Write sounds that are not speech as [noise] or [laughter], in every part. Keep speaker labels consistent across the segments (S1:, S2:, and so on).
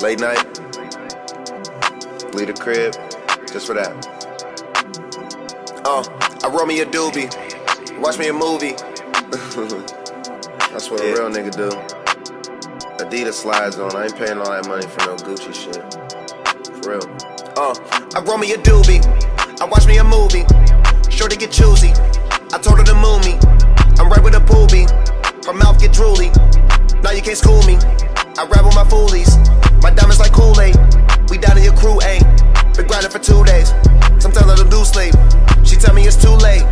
S1: Late night, leave the crib, just for that. Uh, I roll me a doobie, watch me a movie. [laughs] That's what a real nigga do. Adidas slides on, I ain't paying all that money for no Gucci shit. For real. Uh, I roll me a doobie, I watch me a movie. Sure to get choosy, I told her to move me. I'm right with a poobie, School me. I rap with my foolies. My diamonds like Kool-Aid. We down in your crew, ain't been grinding for two days. Sometimes I don't do sleep. She tell me it's too late.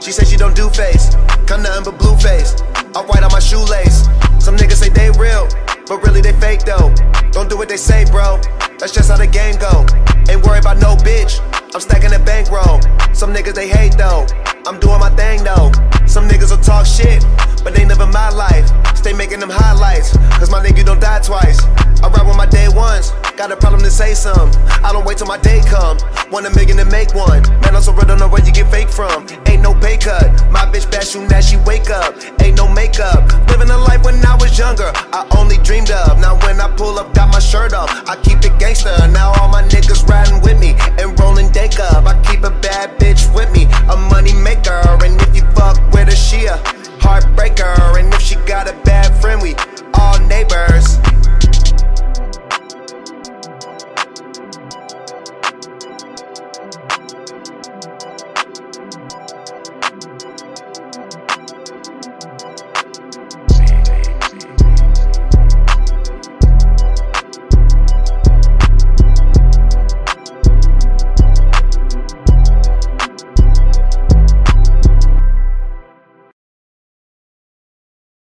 S1: She say she don't do face. Come nothing but blue face. I'll white on my shoelace. Some niggas say they real, but really they fake though. Don't do what they say, bro. That's just how the game go. Ain't worried about no bitch. I'm stacking the bankroll. Some niggas they hate though. I'm doing my thing though. Some niggas will talk shit, but they never my life. Stay making them highlights, cause my nigga don't die twice. I ride with my day ones, got a problem to say some. I don't wait till my day come. Want a million to make one. Man, I'm so real, don't know where you get fake from. Ain't no pay cut. My bitch bad soon as she wake up. Ain't no makeup. Living a life when I was younger, I only dreamed of. Now when I pull up, got my shirt off. I keep it gangster. Now